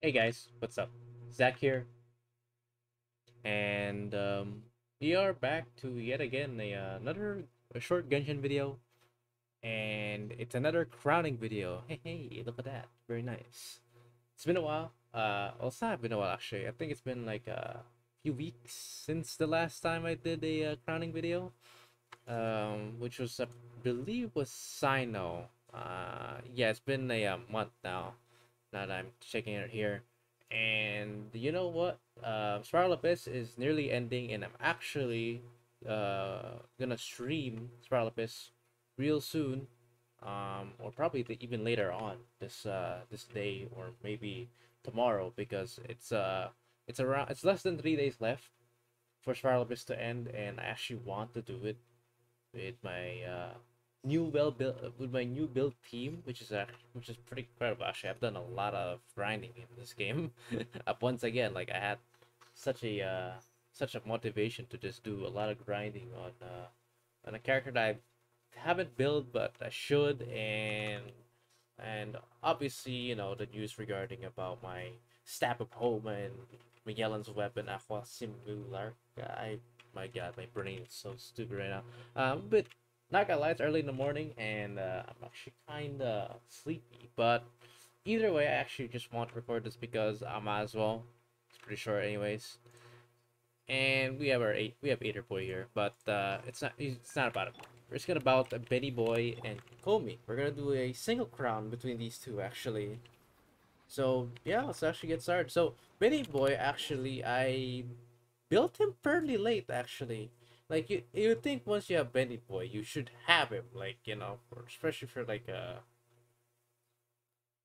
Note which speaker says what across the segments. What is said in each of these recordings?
Speaker 1: Hey guys, what's up? Zack here, and um, we are back to yet again a, uh, another a short Genshin video, and it's another crowning video. Hey, hey, look at that, very nice. It's been a while. Uh, well, it's not been a while actually. I think it's been like a few weeks since the last time I did a uh, crowning video, um, which was I believe was Cyno. Uh, yeah, it's been a, uh month now now that I'm checking it here. And you know what? Uh, Spiral Abyss is nearly ending, and I'm actually uh, gonna stream Spiral Abyss real soon, um, or probably even later on this uh, this day or maybe tomorrow because it's uh it's around it's less than three days left for Spiral Abyss to end, and I actually want to do it with my uh, new well built uh, with my new build team, which is actually which is pretty incredible. Actually, I've done a lot of grinding in this game. Up once again, like I had such a uh, such a motivation to just do a lot of grinding on uh, on a character that I haven't built, but I should, and and obviously you know the news regarding about my Staff of Homa and my Yelan's weapon Aqua Simulacra. I my god, my brain is so stupid right now. Um, but not gonna lie, it's early in the morning and uh, I'm actually kind of sleepy. But either way, I actually just want to record this because I might as well. It's pretty short, anyways. And we have our eight, we have Ader Boy here, but uh, it's not it's not about it. We're just gonna about Benny Boy and Komi. We're gonna do a single crown between these two, actually. So yeah, let's actually get started. So Benny Boy, actually, I built him fairly late, actually like you you think once you have Benny Boy, you should have him, like you know, for, especially for like a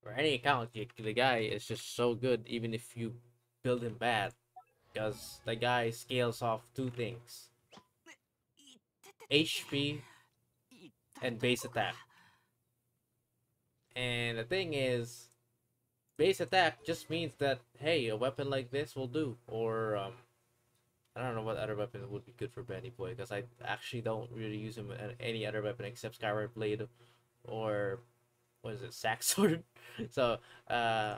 Speaker 1: for any account. The guy is just so good, even if you build him bad, because the guy scales off two things: HP and base attack. And the thing is, base attack just means that hey, a weapon like this will do, or um, I don't know what other weapon would be good for Benny Boy because I actually don't really use him any other weapon except Skyward Blade or what is it, Sac Sword. so uh,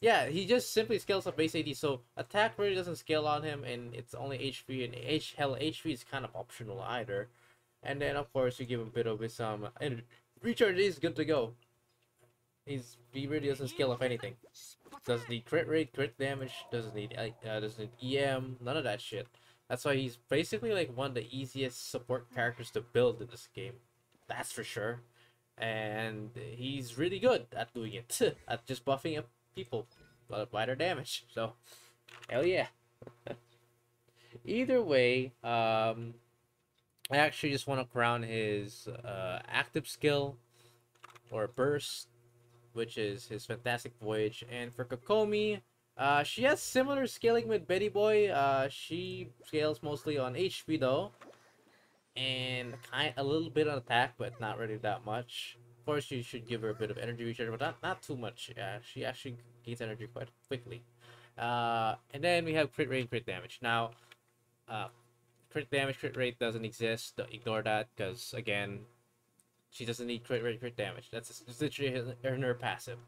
Speaker 1: yeah, he just simply scales up base AD. So attack really doesn't scale on him, and it's only HP and H hell HP is kind of optional either. And then of course you give him a bit of some and recharge is good to go. He's he really doesn't scale off anything. Doesn't need crit rate, crit damage. Doesn't need uh, doesn't EM. None of that shit. That's why he's basically like one of the easiest support characters to build in this game. That's for sure. And he's really good at doing it. at just buffing up people by their damage. So, hell yeah. Either way, um, I actually just want to crown his uh, active skill or burst which is his Fantastic Voyage. And for Kokomi, uh, she has similar scaling with Betty Boy. Uh, she scales mostly on HP though, and kind a little bit on attack, but not really that much. Of course, you should give her a bit of energy recharge, but not not too much. Yeah, she actually gains energy quite quickly. Uh, and then we have crit rate crit damage. Now, uh, crit damage, crit rate doesn't exist. Ignore that because again, she doesn't need crit rate, crit damage. That's literally her, her passive.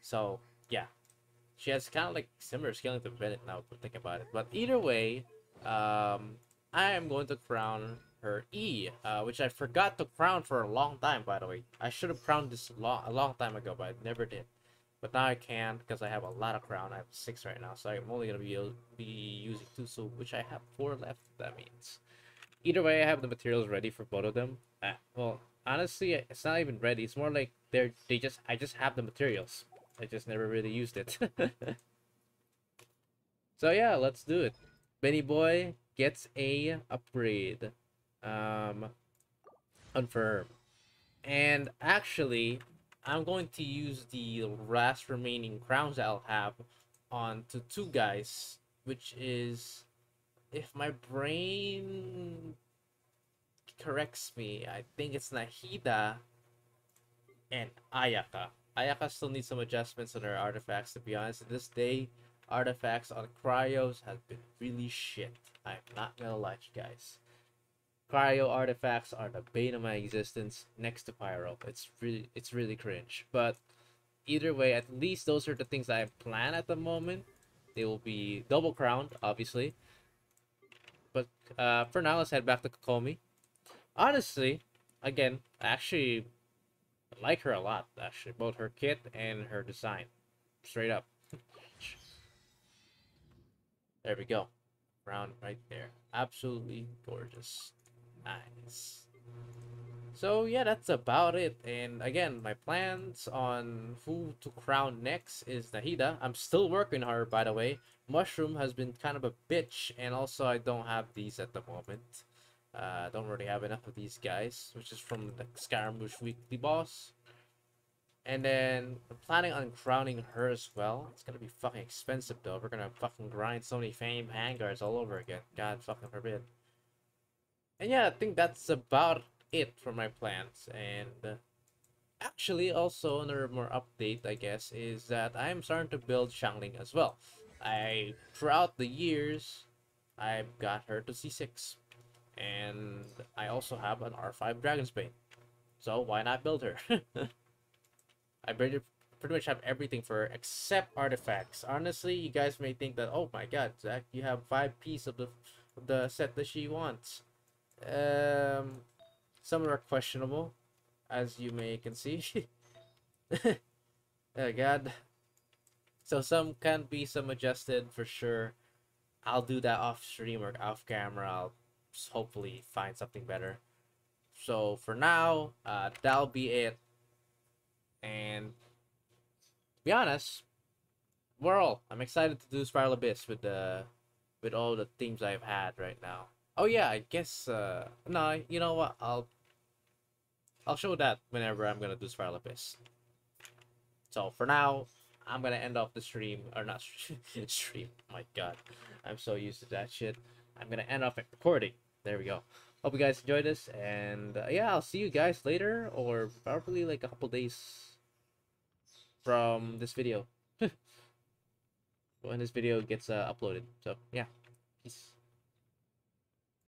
Speaker 1: So, yeah. She has kind of like similar scaling to Bennett now, think about it. But either way, um, I am going to crown her E, uh, which I forgot to crown for a long time, by the way. I should have crowned this long, a long time ago, but I never did. But now I can because I have a lot of crown. I have six right now, so I'm only gonna be be using two, so which I have four left. That means. Either way, I have the materials ready for both of them. Uh, well, honestly, it's not even ready. It's more like they're they just I just have the materials. I just never really used it. so yeah, let's do it. Benny Boy gets a upgrade. Um, confirm. And actually, I'm going to use the last remaining crowns I'll have on to two guys, which is if my brain corrects me, I think it's Nahida and Ayaka. Ayaka still needs some adjustments on her artifacts, to be honest. This day, artifacts on Cryos have been really shit. I'm not gonna lie to you guys. Cryo artifacts are the bane of my existence next to Pyro. It's really it's really cringe. But either way, at least those are the things I plan at the moment. They will be double crowned, obviously. But uh, for now, let's head back to Kokomi. Honestly, again, I actually like her a lot, actually. Both her kit and her design. Straight up. there we go. Round right there. Absolutely gorgeous. Nice. So yeah, that's about it. And again, my plans on who to crown next is Nahida. I'm still working on her, by the way. Mushroom has been kind of a bitch, and also I don't have these at the moment. Uh, don't really have enough of these guys, which is from the Scaramouche Weekly boss. And then I'm planning on crowning her as well. It's gonna be fucking expensive though. We're gonna fucking grind so many fame hangars all over again. God fucking forbid. And yeah, I think that's about it for my plans. And uh, actually, also another more update, I guess, is that I'm starting to build Xiangling as well. I throughout the years, I've got her to C6, and I also have an R5 Dragon's Bane. So why not build her? I pretty, pretty much have everything for her except artifacts. Honestly, you guys may think that, oh my god, Zack, you have five pieces of the, the set that she wants. Um, some are questionable, as you may can see. oh god. So some can be some adjusted for sure. I'll do that off stream or off camera. I'll hopefully find something better. So for now, uh, that'll be it. And to be honest, we're all I'm excited to do Spiral Abyss with the with all the themes I've had right now. Oh yeah, I guess uh no, you know what? I'll I'll show that whenever I'm gonna do Spiral Abyss. So for now, I'm gonna end off the stream or not stream. my god. I'm so used to that shit. I'm gonna end off recording. There we go. Hope you guys enjoyed this and uh, yeah, I'll see you guys later or probably like a couple days from this video when this video gets uh, uploaded. So yeah, peace.